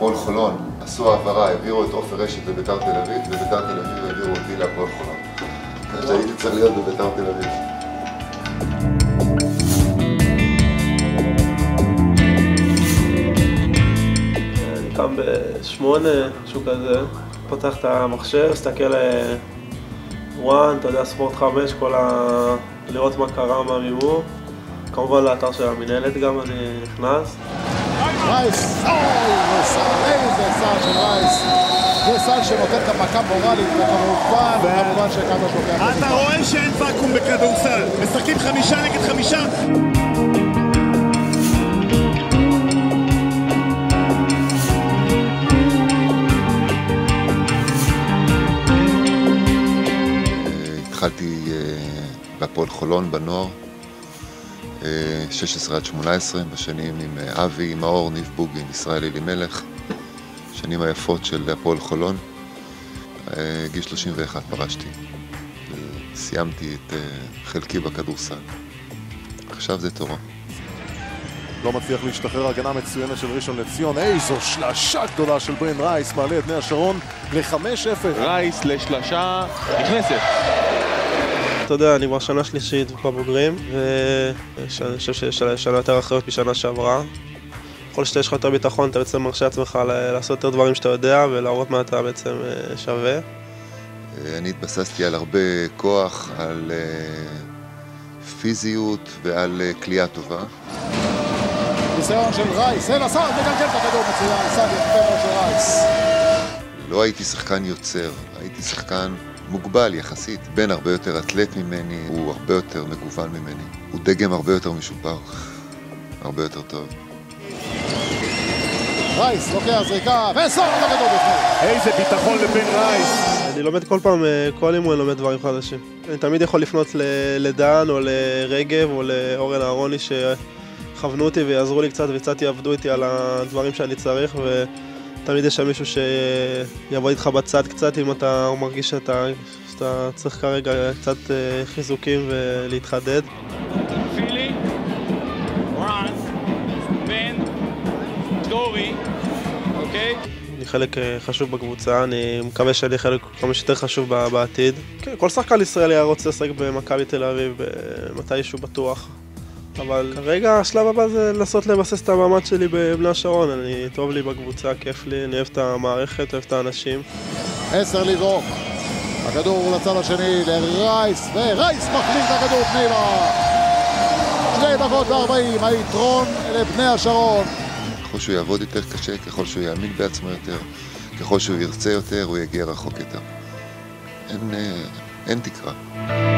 אה, הפועל חולון עשו העברה, העבירו את עופר רשת לביתר תל אביב, וביתר תל אביב העבירו אותי להפועל חולון. אז הייתי צריך להיות בביתר תל אביב. אני קם בשמונה, משהו כזה, פותח את המחשב, מסתכל אה, וואן, אתה יודע, ספורט חמש, כל ה... לראות מה קרה, מה מימו. כמובן לאתר של המינהלת גם אני נכנס. רייס, אוי, איזה סל של רייס. זה סל שנותן את המכה מורלית, וכמובן, וכמובן שקדוש לוקח. אתה רואה שאין ואקום בכדורסל. משחקים חמישה נגד חמישה. התחלתי אה, בהפועל חולון בנוער, 16 עד 18, בשנים עם אבי, מאור, ניב בוגין, ישראל אלימלך, שנים היפות של הפועל חולון. אה, גיל 31 פרשתי, סיימתי את אה, חלקי בכדורסל. עכשיו זה תורה. לא מצליח להשתחרר הגנה מצוינת של ראשון לציון. איזו שלשה גדולה של ברן רייס, מעלה את בני השרון ל-5-0. רייס לשלושה נכנסת. אתה יודע, אני כבר שנה שלישית בבוגרים, ואני חושב שיש עליי שנה יותר אחריות משנה שעברה. ככל שיש לך יותר ביטחון, אתה בעצם מרשה לעצמך ל- לעשות יותר דברים שאתה יודע, ולהראות מה אתה בעצם אה, שווה. אה, אני התבססתי על הרבה כוח, על אה, פיזיות ועל אה, כליאה טובה. ניסיון של רייס, אל הסל, מגלגל את הכדור מצוין, סל יפה מאוד של רייס. לא הייתי שחקן יוצר, הייתי שחקן מוגבל יחסית. בן הרבה יותר אתלט ממני, הוא הרבה יותר מגוון ממני. הוא דגם הרבה יותר משופר, הרבה יותר טוב. רייס לוקח זריקה, את הכדור בפנים. איזה ביטחון לבן רייס. אני לומד כל פעם, אה, כל אימון לומד דברים חדשים. אני תמיד יכול לפנות לדן או לרגב או לאורן אהרוני שכוונו אותי ויעזרו לי קצת וקצת יעבדו איתי על הדברים שאני צריך ותמיד יש שם מישהו שיבוא איתך בצד קצת אם אתה מרגיש שאתה, שאתה צריך כרגע קצת אה, חיזוקים ולהתחדד. פילי, רן, בן, דורי, אוקיי? אני חלק אה, חשוב בקבוצה, אני מקווה שאני חלק כמה שיותר חשוב בעתיד. כן, כל שחקן ישראלי היה רוצה לשחק במכבי תל אביב אה, מתישהו בטוח. אבל כרגע השלב הבא זה לנסות לבסס את המעמד שלי בבני השרון. אני, טוב לי בקבוצה, כיף לי, אני אוהב את המערכת, אוהב את האנשים. עשר לזרוק. הכדור לצד השני לרייס, ורייס מחליט את הכדור פנימה. שתי דקות וארבעים, היתרון לבני השרון. ככל שהוא יעבוד יותר קשה, ככל שהוא יאמין בעצמו יותר, ככל שהוא ירצה יותר, הוא יגיע רחוק יותר. אין, אה, אין תקרה.